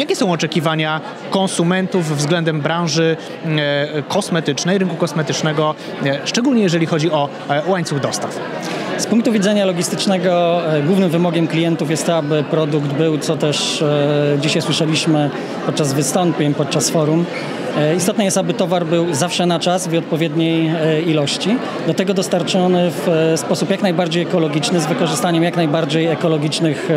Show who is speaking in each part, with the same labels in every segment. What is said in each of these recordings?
Speaker 1: Jakie są oczekiwania konsumentów względem branży kosmetycznej, rynku kosmetycznego, szczególnie jeżeli chodzi o łańcuch dostaw?
Speaker 2: Punktu widzenia logistycznego głównym wymogiem klientów jest to, aby produkt był, co też dzisiaj słyszeliśmy podczas wystąpień, podczas forum, E, istotne jest, aby towar był zawsze na czas w odpowiedniej e, ilości. Do tego dostarczony w e, sposób jak najbardziej ekologiczny, z wykorzystaniem jak najbardziej ekologicznych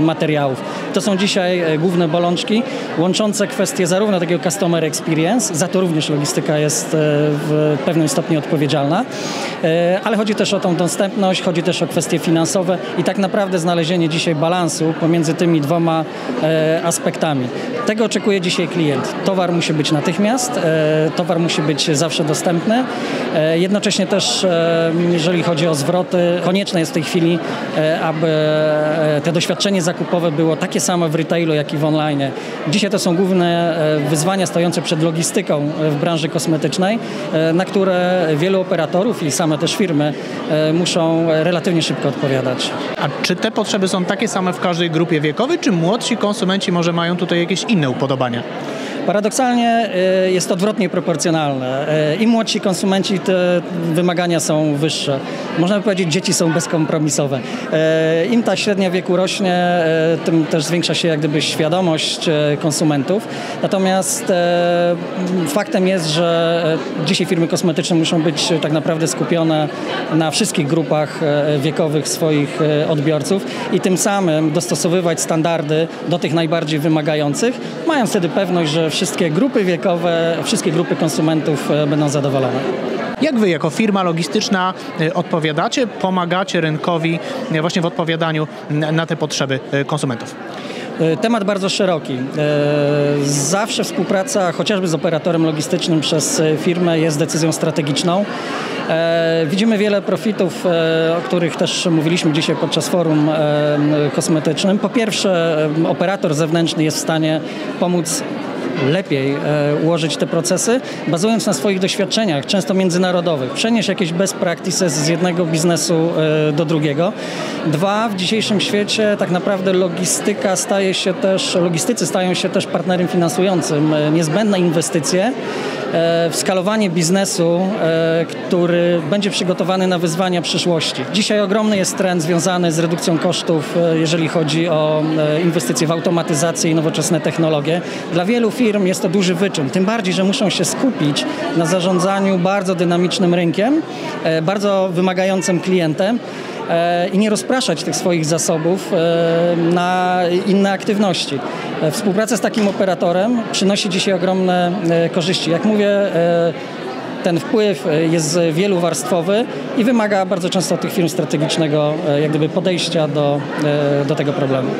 Speaker 2: materiałów. To są dzisiaj główne bolączki łączące kwestie zarówno takiego customer experience, za to również logistyka jest w pewnym stopniu odpowiedzialna, ale chodzi też o tą dostępność, chodzi też o kwestie finansowe i tak naprawdę znalezienie dzisiaj balansu pomiędzy tymi dwoma aspektami. Tego oczekuje dzisiaj klient. Towar musi być natychmiast. E, towar musi być zawsze dostępny. E, jednocześnie też, e, jeżeli chodzi o zwroty, konieczne jest w tej chwili, aby te doświadczenie zakupowe było takie samo w retailu, jak i w online. Dzisiaj to są główne wyzwania stojące przed logistyką w branży kosmetycznej, na które wielu operatorów i same też firmy muszą relatywnie szybko odpowiadać.
Speaker 1: A czy te potrzeby są takie same w każdej grupie wiekowej, czy młodsi konsumenci może mają tutaj jakieś inne upodobania?
Speaker 2: Paradoksalnie y, jest odwrotnie proporcjonalne. Y, Im młodsi konsumenci, te wymagania są wyższe. Można by powiedzieć, dzieci są bezkompromisowe. Y, Im ta średnia wieku rośnie, tym też zwiększa się jak gdyby świadomość konsumentów. Natomiast faktem jest, że dzisiaj firmy kosmetyczne muszą być tak naprawdę skupione na wszystkich grupach wiekowych swoich odbiorców i tym samym dostosowywać standardy do tych najbardziej wymagających, mając wtedy pewność, że wszystkie grupy wiekowe, wszystkie grupy konsumentów e, będą zadowolone.
Speaker 1: Jak wy jako firma logistyczna e, odpowiadacie, pomagacie rynkowi e, właśnie w odpowiadaniu na te potrzeby konsumentów?
Speaker 2: Temat bardzo szeroki. Zawsze współpraca chociażby z operatorem logistycznym przez firmę jest decyzją strategiczną. Widzimy wiele profitów, o których też mówiliśmy dzisiaj podczas forum kosmetycznym. Po pierwsze, operator zewnętrzny jest w stanie pomóc lepiej e, ułożyć te procesy, bazując na swoich doświadczeniach, często międzynarodowych. Przenieść jakieś best practices z jednego biznesu e, do drugiego. Dwa, w dzisiejszym świecie tak naprawdę logistyka staje się też, logistycy stają się też partnerem finansującym. E, niezbędne inwestycje skalowanie biznesu, który będzie przygotowany na wyzwania przyszłości. Dzisiaj ogromny jest trend związany z redukcją kosztów, jeżeli chodzi o inwestycje w automatyzację i nowoczesne technologie. Dla wielu firm jest to duży wyczyn. Tym bardziej, że muszą się skupić na zarządzaniu bardzo dynamicznym rynkiem, e, bardzo wymagającym klientem e, i nie rozpraszać tych swoich zasobów e, na inne aktywności. Współpraca z takim operatorem przynosi dzisiaj ogromne korzyści. Jak mówię, ten wpływ jest wieluwarstwowy i wymaga bardzo często od tych firm strategicznego jak gdyby podejścia do, do tego problemu.